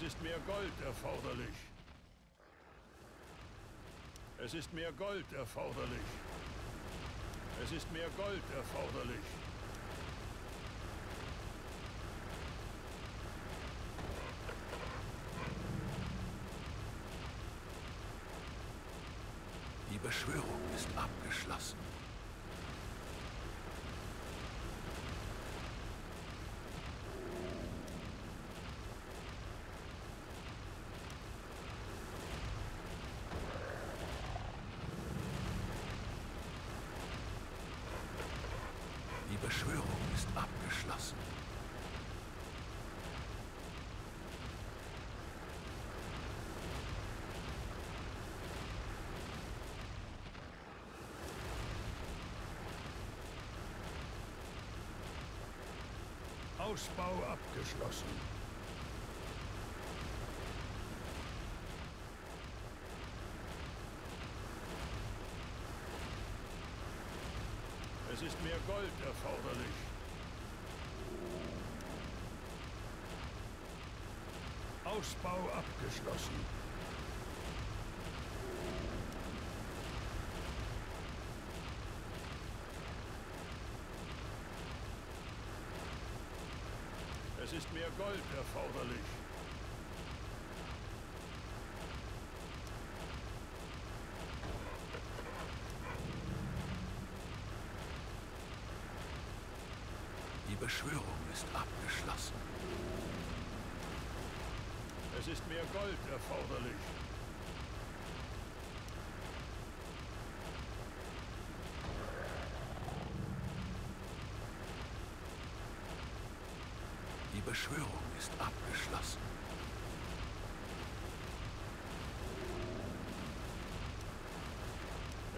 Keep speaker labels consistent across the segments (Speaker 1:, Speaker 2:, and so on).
Speaker 1: Es ist mehr Gold erforderlich. Es ist mehr Gold erforderlich. Es ist mehr Gold erforderlich.
Speaker 2: Die Beschwörung ist abgeschlossen. Die Beschwörung ist abgeschlossen.
Speaker 1: Ausbau abgeschlossen. Es ist mehr Gold erforderlich. Ausbau abgeschlossen. Es ist mehr Gold erforderlich.
Speaker 2: Beschwörung ist abgeschlossen.
Speaker 1: Es ist mehr Gold erforderlich.
Speaker 2: Die Beschwörung ist abgeschlossen.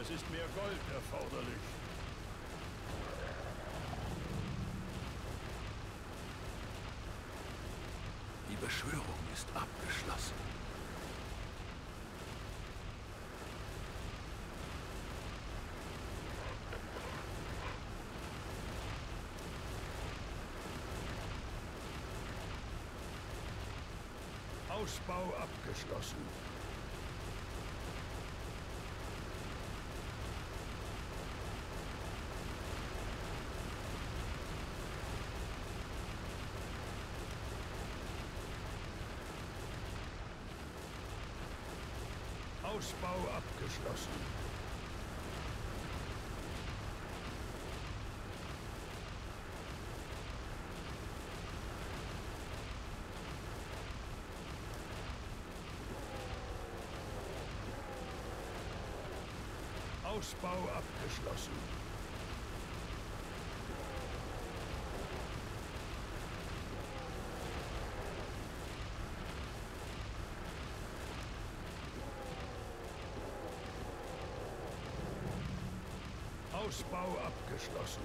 Speaker 1: Es ist mehr Gold erforderlich.
Speaker 2: Die Beschwörung ist abgeschlossen.
Speaker 1: Ausbau abgeschlossen. Ausbau abgeschlossen. Ausbau abgeschlossen. Ausbau abgeschlossen.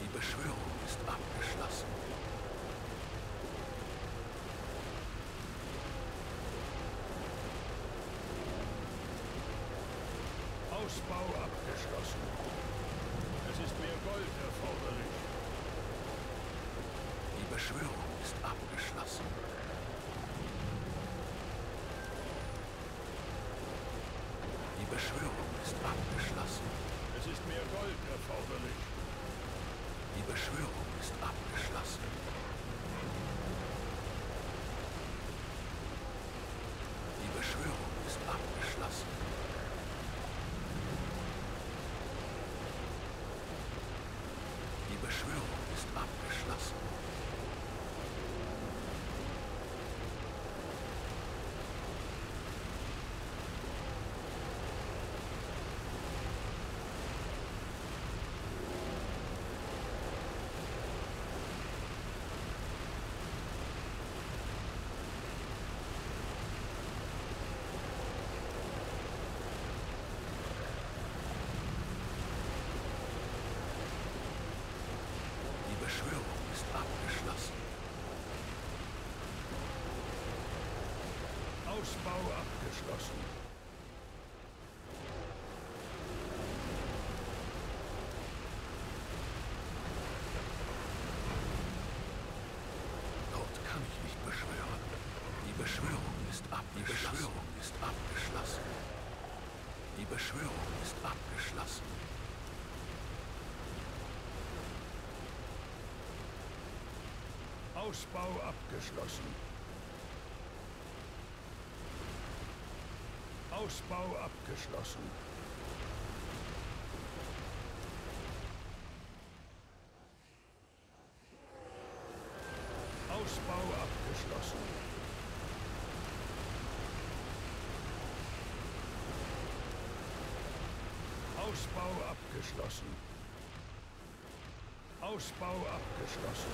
Speaker 2: Die Beschwörung ist abgeschlossen.
Speaker 1: Ausbau abgeschlossen. Es ist mehr Gold erforderlich.
Speaker 2: Die Beschwörung ist abgeschlossen.
Speaker 1: Die Beschwörung ist abgeschlossen.
Speaker 2: Es
Speaker 1: Es ist mehr Gold erforderlich.
Speaker 2: Die Beschwörung ist abgeschlossen. Die Beschwörung ist abgeschlossen. Die Beschwörung ist abgeschlossen. Die Beschwörung ist abgeschlossen.
Speaker 1: Ausbau abgeschlossen.
Speaker 2: Dort kann ich nicht beschwören. Die Beschwörung ist abgeschlossen. Die Beschwörung ist abgeschlossen. Die Beschwörung ist abgeschlossen.
Speaker 1: Ausbau abgeschlossen. Ausbau abgeschlossen. Ausbau abgeschlossen. Ausbau abgeschlossen. Ausbau abgeschlossen.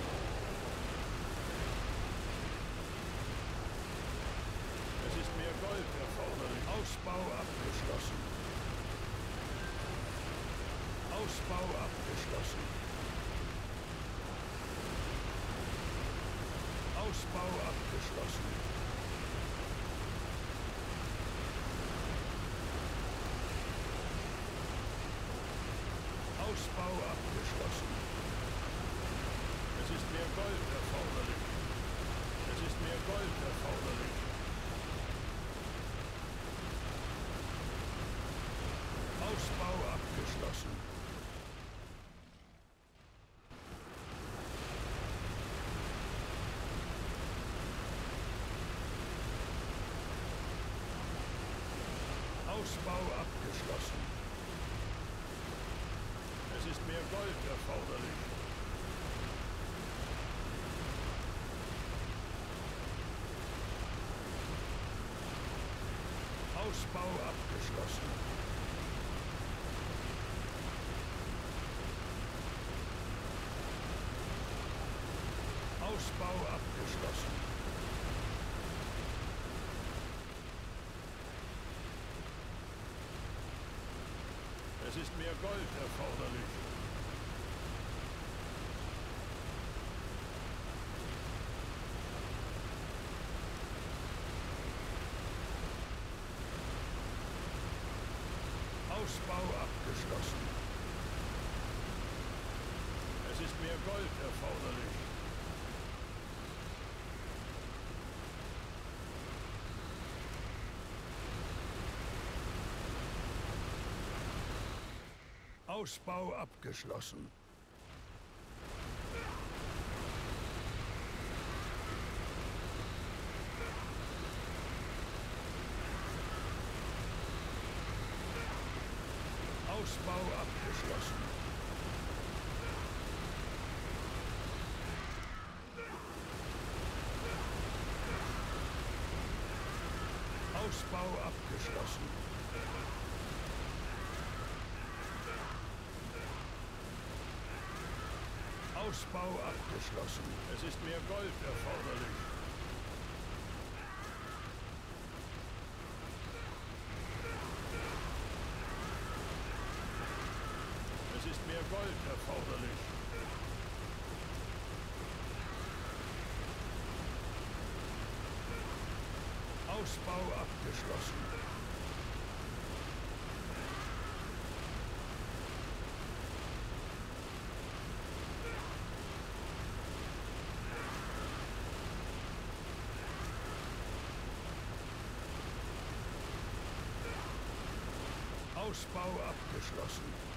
Speaker 1: Es ist mehr Gold erforderlich. Ausbau abgeschlossen. Ausbau abgeschlossen. Ausbau abgeschlossen. Ausbau abgeschlossen. Es ist mehr Gold erforderlich. Es ist mehr Gold erforderlich. Ausbau abgeschlossen. Ausbau abgeschlossen. Es ist mehr Gold erforderlich. Ausbau abgeschlossen. Ausbau abgeschlossen. Es ist mehr Gold erforderlich. Ausbau abgeschlossen. Es ist mehr Gold erforderlich. Ausbau abgeschlossen. Ausbau abgeschlossen. Ausbau abgeschlossen. Ausbau abgeschlossen. Es ist mehr Gold erforderlich. Es ist mehr Gold erforderlich. Ausbau abgeschlossen. Ausbau abgeschlossen.